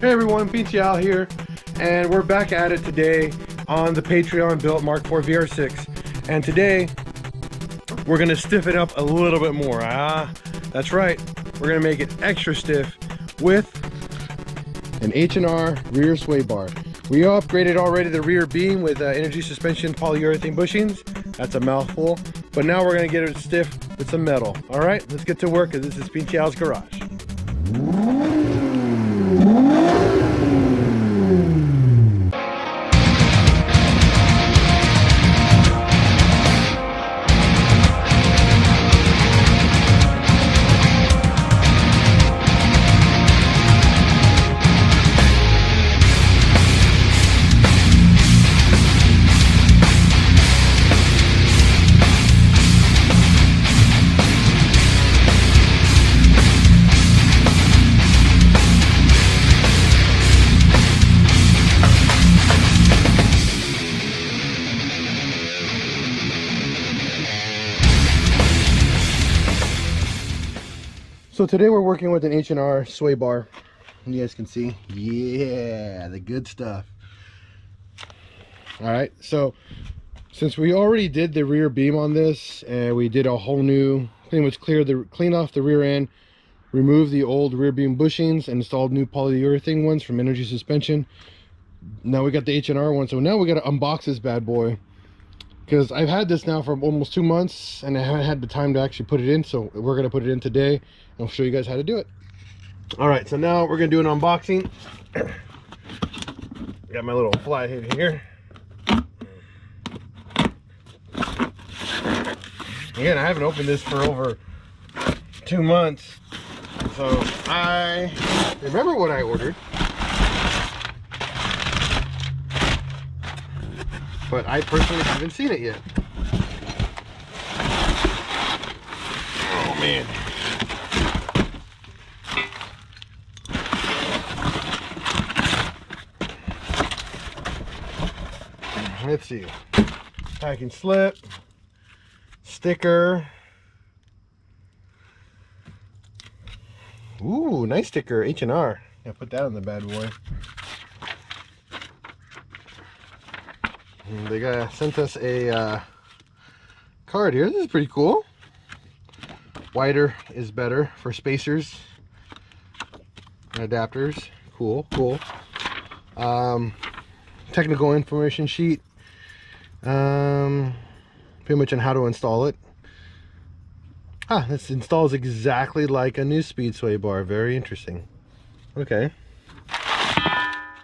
Hey everyone, Pinche Al here, and we're back at it today on the Patreon built Mark IV VR6. And today, we're gonna stiff it up a little bit more. Ah, that's right. We're gonna make it extra stiff with an H&R rear sway bar. We upgraded already the rear beam with uh, energy suspension polyurethane bushings. That's a mouthful. But now we're gonna get it stiff with some metal. All right, let's get to work this is Pinche Al's garage. So today we're working with an H&R sway bar. You guys can see, yeah, the good stuff. All right, so since we already did the rear beam on this and we did a whole new, pretty much clear the clean off the rear end, remove the old rear beam bushings and installed new polyurethane ones from Energy Suspension. Now we got the H&R one, so now we got to unbox this bad boy because I've had this now for almost two months and I haven't had the time to actually put it in so we're gonna put it in today I'll show you guys how to do it. All right so now we're gonna do an unboxing. Got my little fly here. Again I haven't opened this for over two months so I remember what I ordered but I personally haven't seen it yet. Oh man. Let's see. Packing slip, sticker. Ooh, nice sticker, H&R. Yeah, put that on the bad boy. And they got sent us a uh, card here. This is pretty cool. Wider is better for spacers and adapters. Cool, cool. Um, technical information sheet. Um, pretty much on how to install it. Ah, this installs exactly like a Neuspeed sway bar. Very interesting. Okay.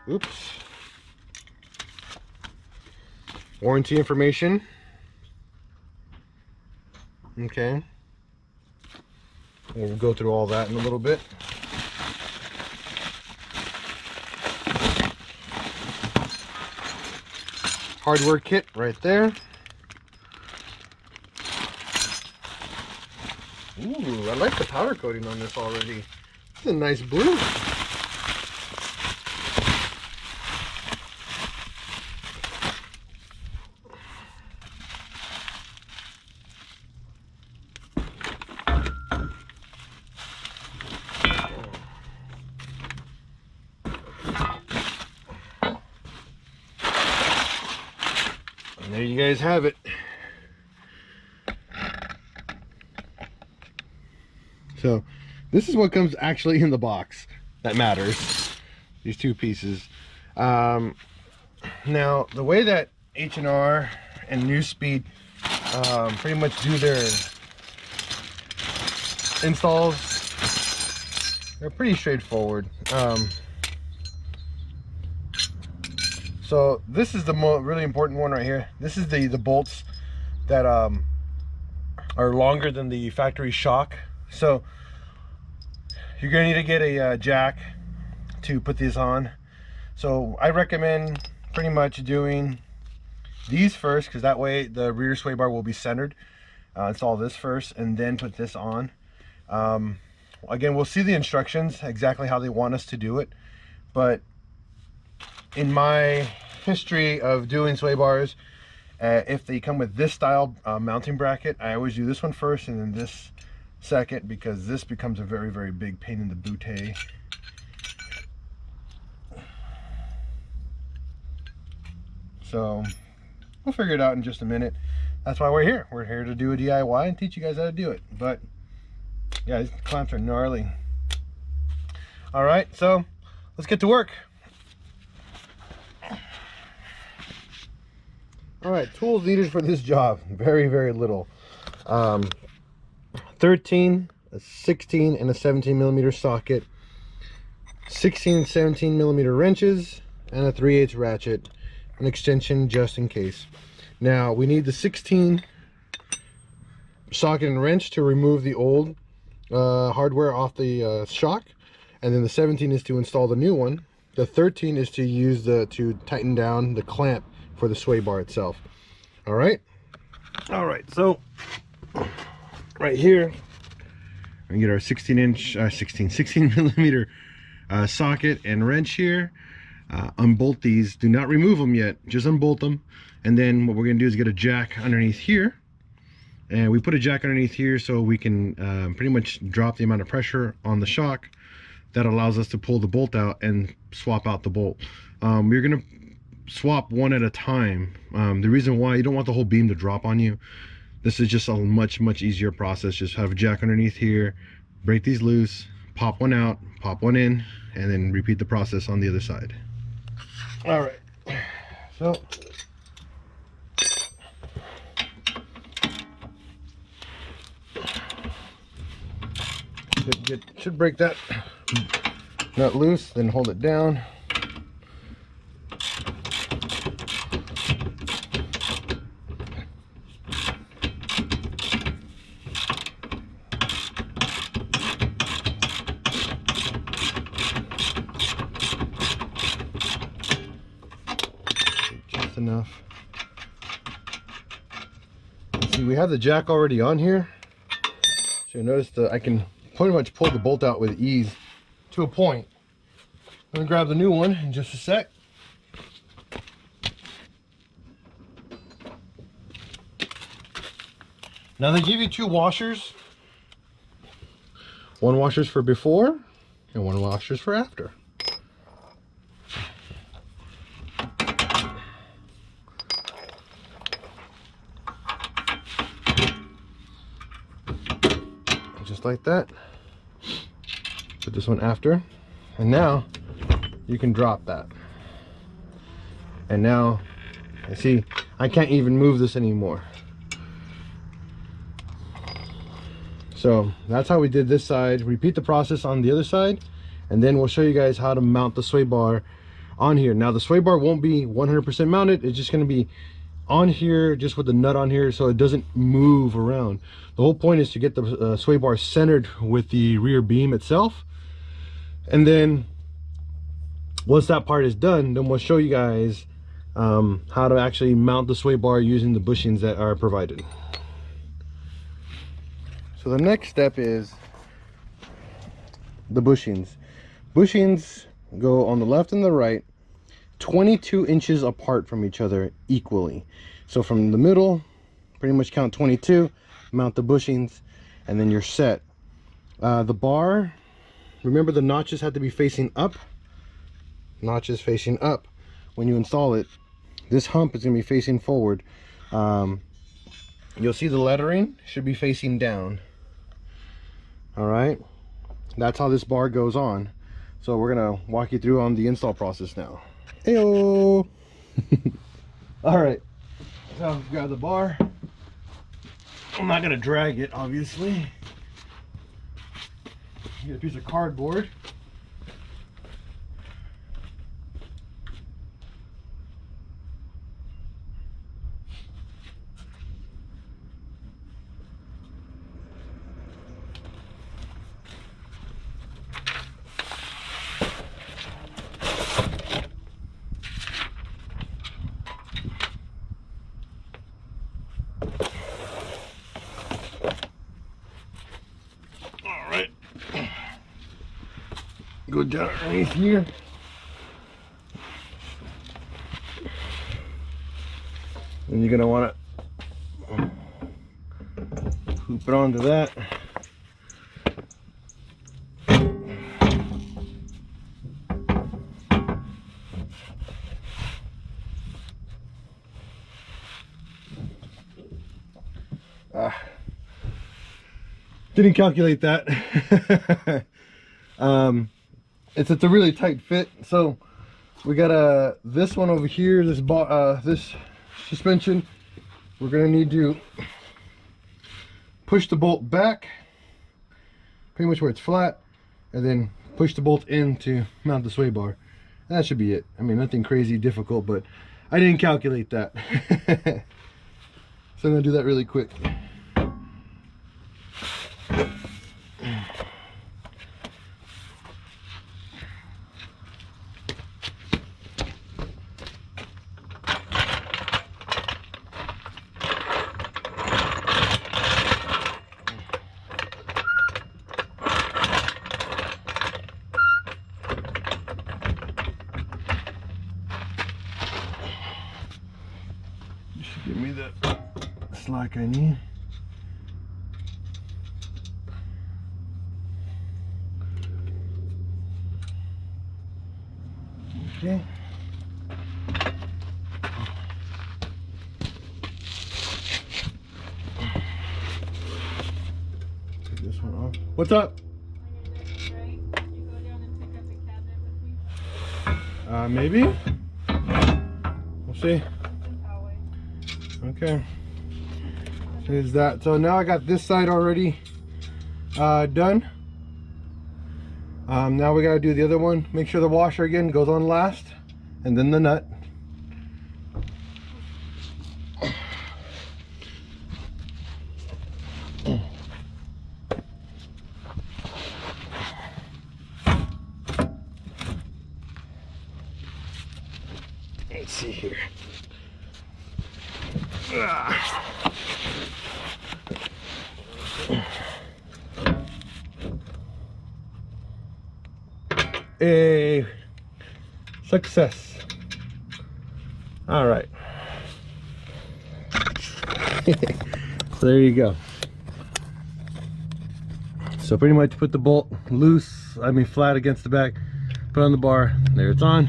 Oops warranty information okay we'll go through all that in a little bit hardware kit right there Ooh, I like the powder coating on this already. It's a nice blue. there you guys have it. So this is what comes actually in the box that matters. These two pieces. Um, now the way that H&R and Neuspeed um, pretty much do their installs, they're pretty straightforward. Um, so this is the really important one right here. This is the, the bolts that um, are longer than the factory shock. So you're gonna need to get a uh, jack to put these on. So I recommend pretty much doing these first because that way the rear sway bar will be centered. Uh, this first and then put this on. Um, again, we'll see the instructions exactly how they want us to do it. But in my history of doing sway bars, uh, if they come with this style uh, mounting bracket, I always do this one first and then this second because this becomes a very, very big pain in the bootay. So we'll figure it out in just a minute. That's why we're here. We're here to do a DIY and teach you guys how to do it. But yeah, these clamps are gnarly. All right, so let's get to work. All right, tools needed for this job. Very, very little. Um, 13, a 16, and a 17 millimeter socket. 16 17 millimeter wrenches and a 3 8 ratchet an extension just in case now we need the 16 socket and wrench to remove the old uh, hardware off the uh, shock and then the 17 is to install the new one the 13 is to use the to tighten down the clamp for the sway bar itself. All right? All right so right here we get our 16 inch uh, 16 16 millimeter uh, socket and wrench here. Uh, unbolt these. Do not remove them yet. Just unbolt them. And then what we're gonna do is get a jack underneath here. And we put a jack underneath here so we can uh, pretty much drop the amount of pressure on the shock. That allows us to pull the bolt out and swap out the bolt. Um, we're gonna swap one at a time. Um, the reason why you don't want the whole beam to drop on you. This is just a much much easier process. Just have a jack underneath here break these loose pop one out pop one in and then repeat the process on the other side. All right. So should get should break that nut loose then hold it down just enough see we have the jack already on here so you notice that I can pretty much pull the bolt out with ease to a point. I'm gonna grab the new one in just a sec. Now they give you two washers. One washer's for before and one washer's for after. Just like that. Put this one after. And now you can drop that. And now I see I can't even move this anymore. So that's how we did this side. Repeat the process on the other side and then we'll show you guys how to mount the sway bar on here. Now the sway bar won't be 100% mounted. It's just going to be on here just with the nut on here so it doesn't move around. The whole point is to get the uh, sway bar centered with the rear beam itself. And then once that part is done then we'll show you guys um, how to actually mount the sway bar using the bushings that are provided. So the next step is the bushings. Bushings go on the left and the right 22 inches apart from each other equally. So from the middle pretty much count 22 mount the bushings and then you're set. Uh, the bar remember the notches have to be facing up? Notches facing up. When you install it this hump is going to be facing forward. Um, you'll see the lettering should be facing down. All right? That's how this bar goes on. So we're gonna walk you through on the install process now Heyo. all right so grab the bar i'm not gonna drag it obviously get a piece of cardboard. And you're gonna wanna hoop it onto that. Ah, didn't calculate that. um, it's it's a really tight fit. So we got a this one over here. This uh, this suspension. We're gonna need to push the bolt back, pretty much where it's flat, and then push the bolt in to mount the sway bar. And that should be it. I mean, nothing crazy difficult, but I didn't calculate that. so I'm gonna do that really quick. slack I need. Okay. Take What's up? Uh, maybe. We'll see. Okay. Is that. So now I got this side already uh, done. Um, now we got to do the other one. Make sure the washer again goes on last and then the nut. Let's see here. Ah. A success. All right. there you go. So pretty much put the bolt loose, I mean flat against the back, put on the bar, there it's on.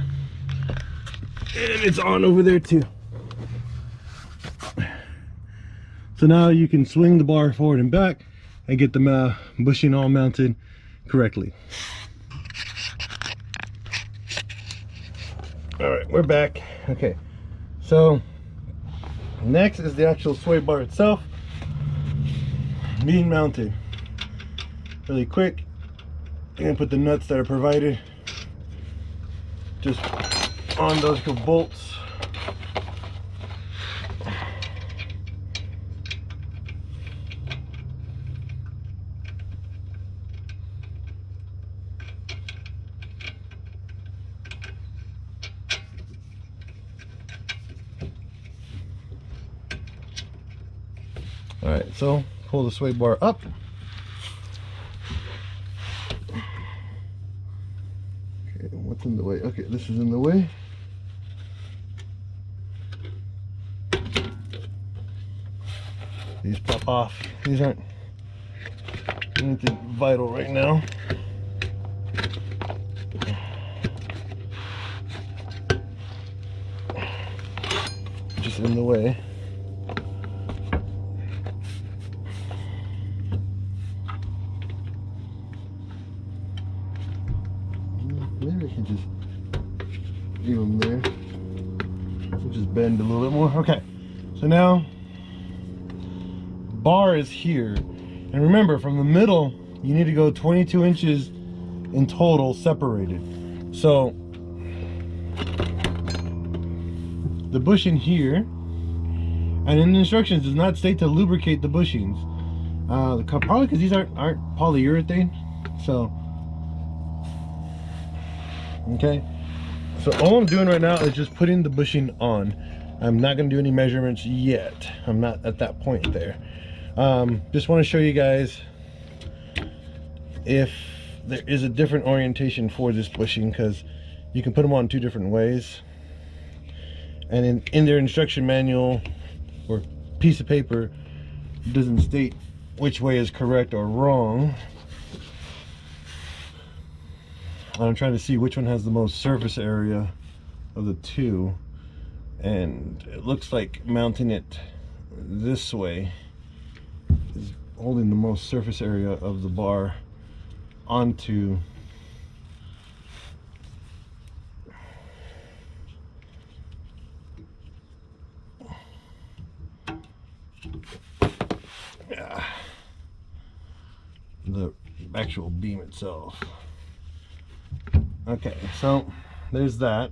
And it's on over there too. So now you can swing the bar forward and back and get the uh, bushing all mounted correctly. all right we're back. Okay. So next is the actual sway bar itself. Being mounted really quick. Gonna put the nuts that are provided just on those bolts All right, so pull the sway bar up. Okay, what's in the way? Okay, this is in the way. These pop off. These aren't anything vital right now. Just in the way. maybe I can just leave them there. We'll just bend a little bit more. Okay, so now bar is here. And remember, from the middle, you need to go 22 inches in total separated. So the bushing here, and in the instructions does not state to lubricate the bushings. Uh, probably because these aren't, aren't polyurethane. So okay so all i'm doing right now is just putting the bushing on i'm not going to do any measurements yet i'm not at that point there um, just want to show you guys if there is a different orientation for this bushing because you can put them on two different ways. And in, in their instruction manual or piece of paper doesn't state which way is correct or wrong. I'm trying to see which one has the most surface area of the two. And it looks like mounting it this way is holding the most surface area of the bar onto yeah, the actual beam itself. Okay, so there's that.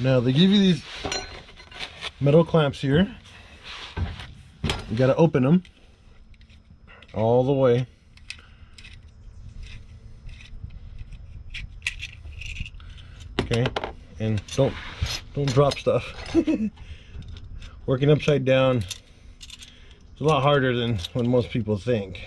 Now they give you these metal clamps here. You got to open them all the way. Okay, and don't don't drop stuff. Working upside down is a lot harder than what most people think.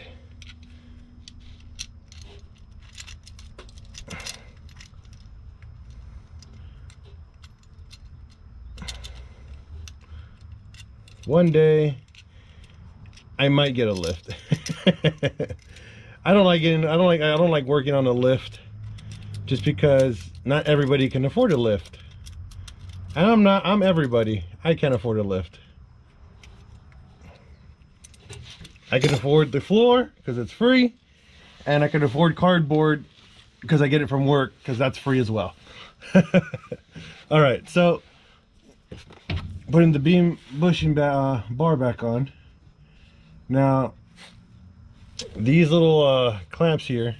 One day I might get a lift. I don't like getting I don't like I don't like working on a lift just because not everybody can afford a lift. And I'm not I'm everybody. I can't afford a lift. I can afford the floor because it's free and I can afford cardboard because I get it from work because that's free as well. All right, so putting the beam bushing uh, bar back on. Now, these little uh, clamps here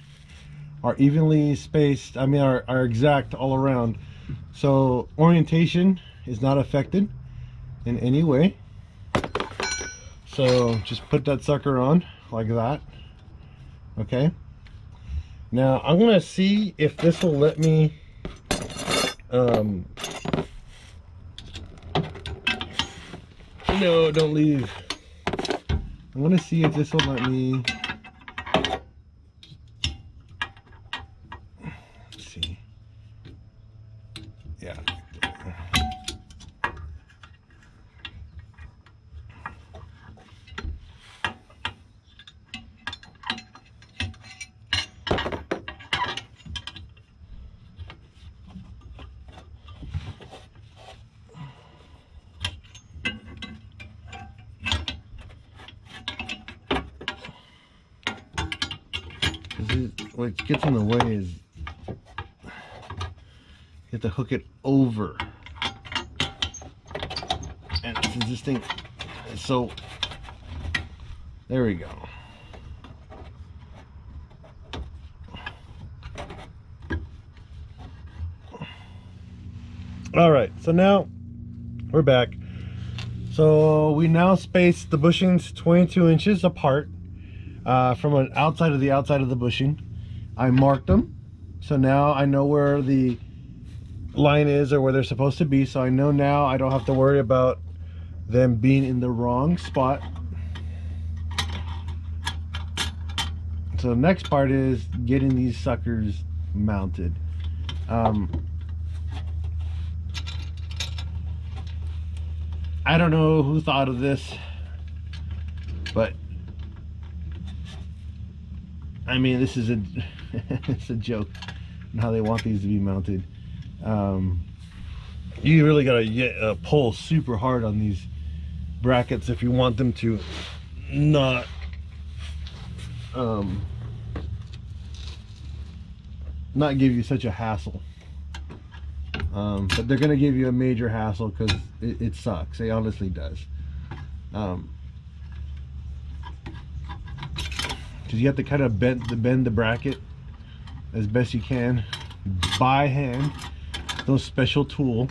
are evenly spaced, I mean are, are exact all around. So orientation is not affected in any way. So just put that sucker on like that. Okay. Now I'm gonna see if this will let me um, no, don't leave. I want to see if this will let me. Let's see. Yeah. what gets in the way is you have to hook it over. And since this thing is so, there we go. All right, so now we're back. So we now space the bushings 22 inches apart uh, from an outside of the outside of the bushing. I marked them. So now I know where the line is or where they're supposed to be. So I know now I don't have to worry about them being in the wrong spot. So the next part is getting these suckers mounted. Um, I don't know who thought of this, but I mean, this is a it's a joke how they want these to be mounted. Um, you really gotta get, uh, pull super hard on these brackets if you want them to not um, not give you such a hassle. Um, but they're gonna give you a major hassle because it, it, sucks. It honestly does. Um, because you have to kind of bend the bend the bracket as best you can by hand. No special tool.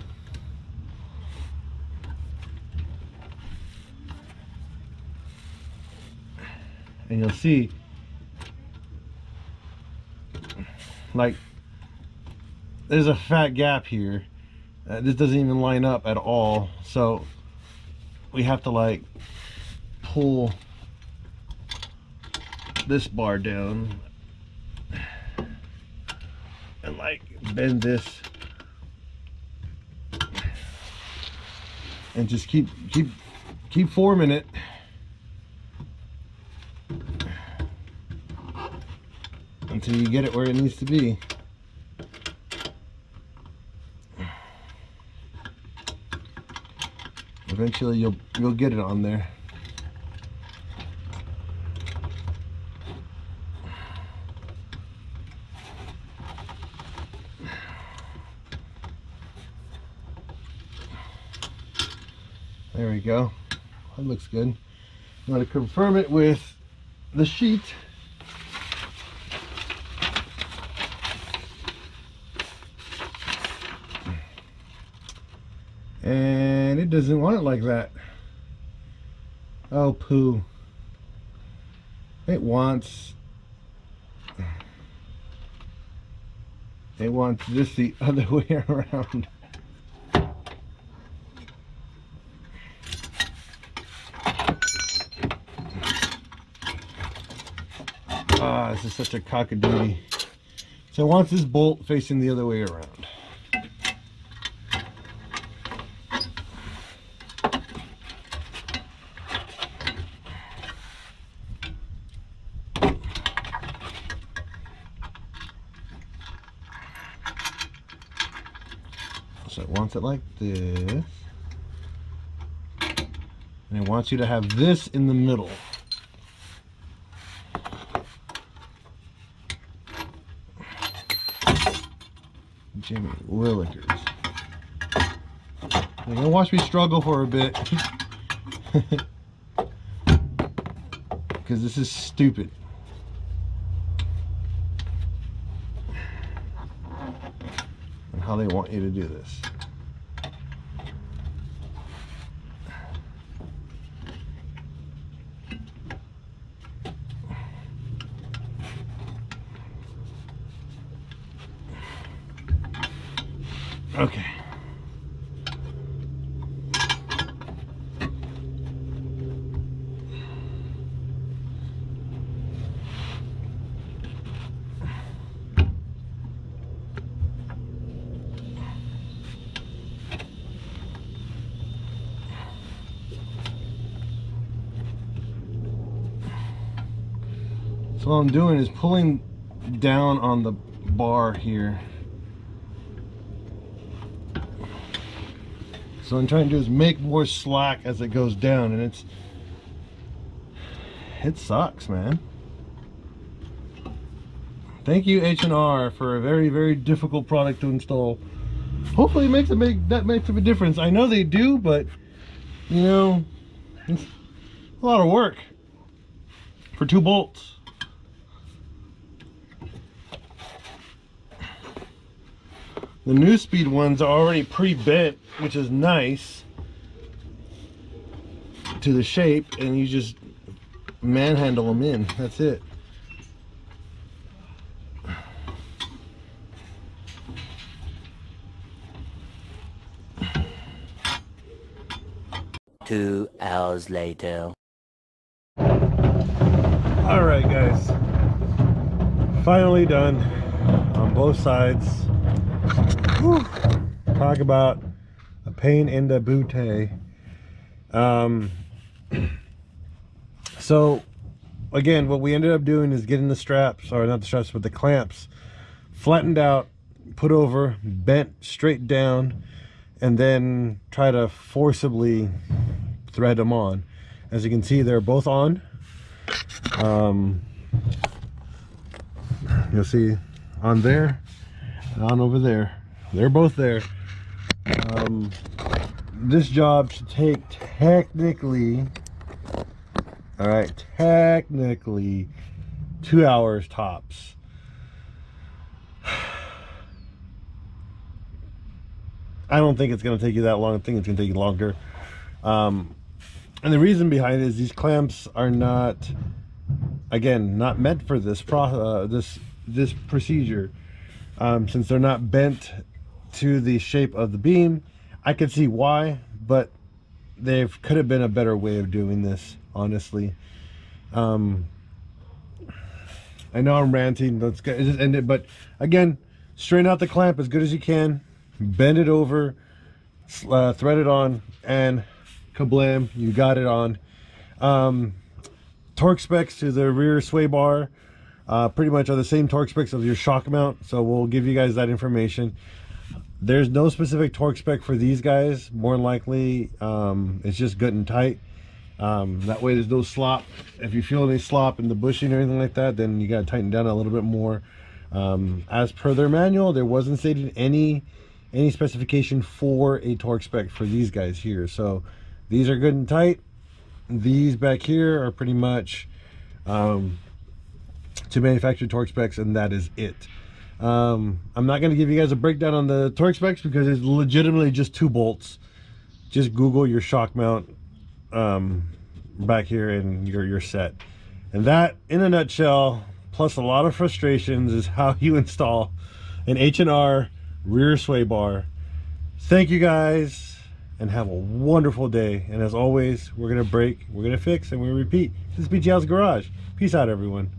And you'll see like there's a fat gap here. Uh, this doesn't even line up at all. So we have to like pull this bar down and like bend this and just keep keep keep forming it you get it where it needs to be. Eventually you'll you'll get it on there. There we go. That looks good. I'm going to confirm it with the sheet. And it doesn't want it like that. Oh, poo. It wants... It wants this the other way around. Ah, this is such a cockadoodie. So it wants this bolt facing the other way around. So it wants it like this. And it wants you to have this in the middle. Jimmy Willikers. You're gonna watch me struggle for a bit. Because this is stupid. How they want you to do this. Okay. What I'm doing is pulling down on the bar here. So I'm trying to do is make more slack as it goes down and it's it sucks man. Thank you H&R for a very very difficult product to install. Hopefully it makes a big, that makes a difference. I know they do but you know it's a lot of work for two bolts. The Neuspeed ones are already pre-bent, which is nice to the shape, and you just manhandle them in. That's it. Two hours later. All right, guys. Finally done on both sides. Talk about a pain in the booty. Um, so, again, what we ended up doing is getting the straps, or not the straps, but the clamps flattened out, put over, bent straight down, and then try to forcibly thread them on. As you can see, they're both on. Um, you'll see on there and on over there. They're both there. Um, this job should take technically, all right, technically two hours tops. I don't think it's going to take you that long. I think it's going to take you longer. Um, and the reason behind it is these clamps are not, again, not meant for this pro uh, this this procedure. Um, since they're not bent to the shape of the beam, I could see why, but there could have been a better way of doing this, honestly. Um, I know I'm ranting, let's get, just end it, but again, straighten out the clamp as good as you can, bend it over, uh, thread it on, and kablam, you got it on. Um, torque specs to the rear sway bar uh, pretty much are the same torque specs of your shock mount, so we'll give you guys that information. There's no specific torque spec for these guys. More likely, um, it's just good and tight. Um, that way there's no slop. If you feel any slop in the bushing or anything like that, then you gotta tighten down a little bit more. Um, as per their manual, there wasn't stated any any specification for a torque spec for these guys here. So these are good and tight these back here are pretty much um, to manufacturer torque specs and that is it um, I'm not going to give you guys a breakdown on the torque specs because it's legitimately just two bolts. Just google your shock mount um, back here and you're, you're set. And that in a nutshell plus a lot of frustrations is how you install an H&R rear sway bar. Thank you guys and have a wonderful day. And as always we're gonna break we're gonna fix and we repeat. This is PincheAls Garage. Peace out everyone